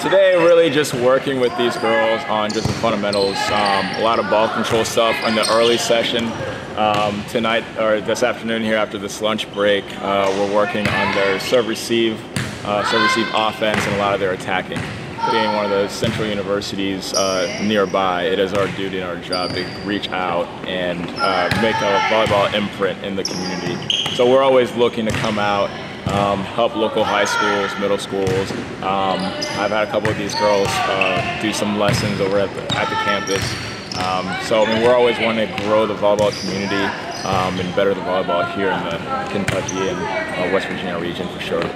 Today, really just working with these girls on just the fundamentals. Um, a lot of ball control stuff in the early session. Um, tonight, or this afternoon here after this lunch break, uh, we're working on their serve receive, uh, serve receive offense and a lot of their attacking. Being one of the central universities uh, nearby, it is our duty and our job to reach out and uh, make a volleyball imprint in the community. So we're always looking to come out um, help local high schools, middle schools. Um, I've had a couple of these girls uh, do some lessons over at the, at the campus. Um, so I mean, we're always wanting to grow the volleyball community um, and better the volleyball here in the Kentucky and uh, West Virginia region for sure.